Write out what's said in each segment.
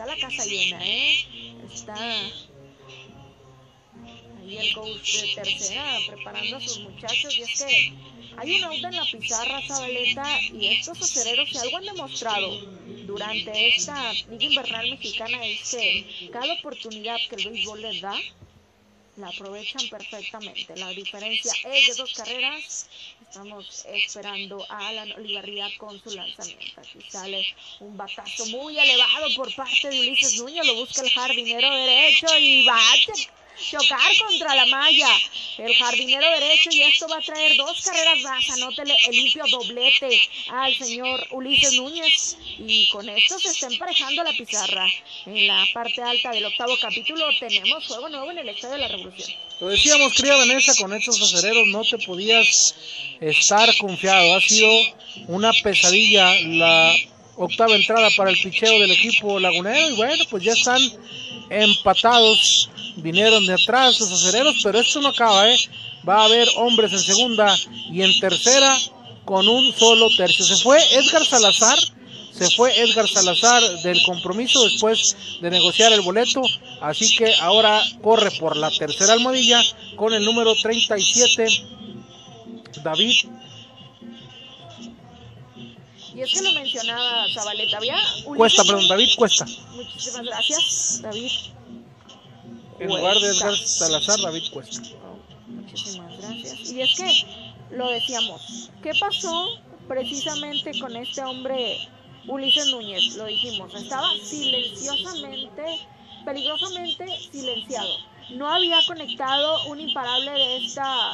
está la casa llena, ¿eh? Está ahí el coach de tercera preparando a sus muchachos y es que hay un out en la pizarra, Zabaleta, y estos acereros que algo han demostrado durante esta liga invernal mexicana es que cada oportunidad que el béisbol les da, la aprovechan perfectamente. La diferencia es de dos carreras. Estamos esperando a Alan Olivarría con su lanzamiento. Aquí sale un batazo muy elevado por parte de Ulises Núñez. Lo busca el jardinero derecho y va chocar contra la malla. El jardinero derecho y esto va a traer dos carreras más. Anótele el limpio doblete al señor Ulises Núñez. Y con esto se está emparejando la pizarra. En la parte alta del octavo capítulo tenemos juego nuevo en el Estadio de la Revolución. Lo decíamos, querida Vanessa, con estos acereros no te podías estar confiado. Ha sido una pesadilla la octava entrada para el picheo del equipo lagunero y bueno, pues ya están empatados vinieron de atrás los acereros, pero esto no acaba, ¿eh? Va a haber hombres en segunda y en tercera con un solo tercio. Se fue Edgar Salazar, se fue Edgar Salazar del compromiso después de negociar el boleto, así que ahora corre por la tercera almohadilla con el número 37, David. Y es que lo mencionaba Zabaleta, había Cuesta, perdón, David Cuesta. Muchísimas gracias, David. En lugar de Edgar Salazar, David Cuesta. Muchísimas gracias. Y es que lo decíamos, ¿qué pasó precisamente con este hombre Ulises Núñez? Lo dijimos, estaba silenciosamente, peligrosamente silenciado. No había conectado un imparable de esta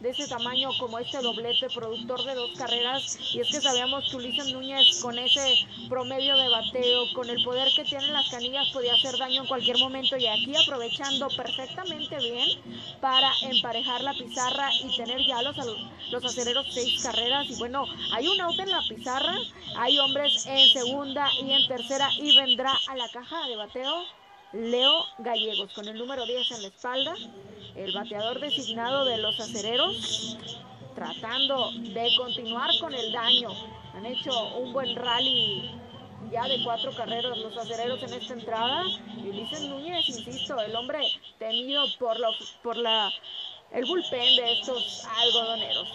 de ese tamaño como este doblete productor de dos carreras. Y es que sabíamos que Ulises Núñez con ese promedio de bateo, con el poder que tienen las canillas podía hacer daño en cualquier momento. Y aquí aprovechando perfectamente bien para emparejar la pizarra y tener ya los, los aceleros seis carreras. Y bueno, hay un out en la pizarra, hay hombres en segunda y en tercera y vendrá a la caja de bateo Leo Gallegos con el número 10 en la espalda, el bateador designado de los acereros, tratando de continuar con el daño. Han hecho un buen rally ya de cuatro carreras los acereros en esta entrada. Y Ulises Núñez, insisto, el hombre temido por, los, por la, el bullpen de estos algodoneros.